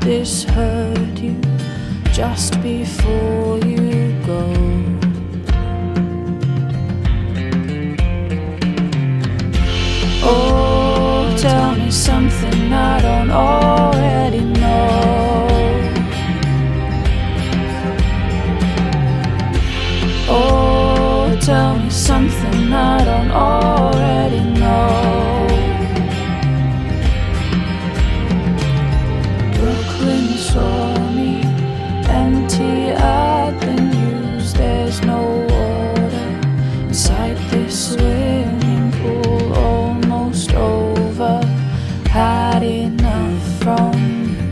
this hurt you just before you go? Oh, tell me something I don't already know. Oh, tell me something I don't already enough from you.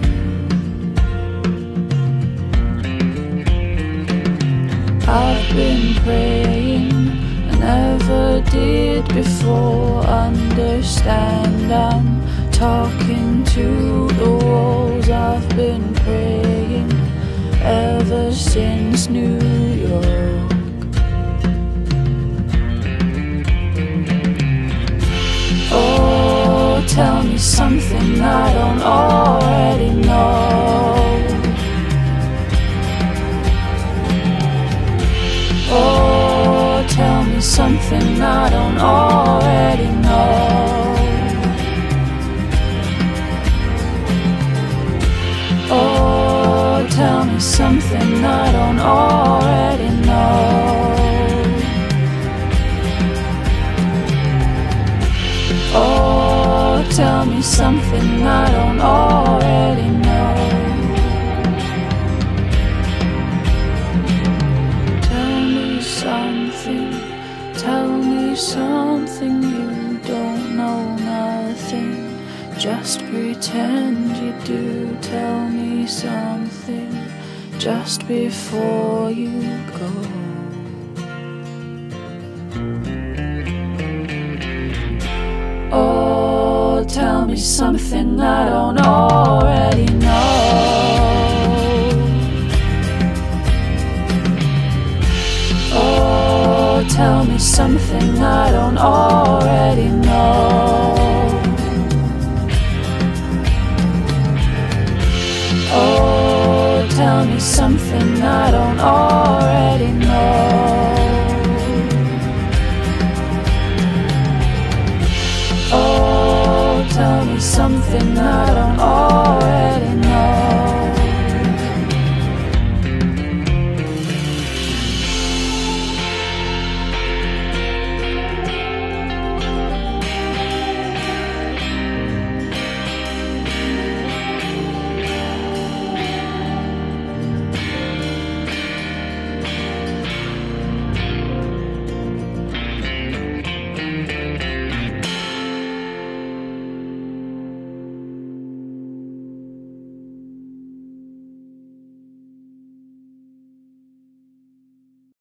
I've been praying, I never did before. Understand, I'm talking to the walls. I've been praying ever since New something I don't already know. Oh, tell me something I don't already know. Oh, tell me something I don't already know. Tell me something I don't already know. Tell me something, tell me something you don't know nothing. Just pretend you do. Tell me something just before you go. Me something I don't already know. Oh, tell me something I don't already know. Oh, tell me something I don't already something I don't always